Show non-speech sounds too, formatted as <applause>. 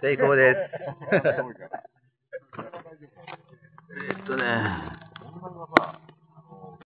「成功です。<laughs> <laughs> えっとね。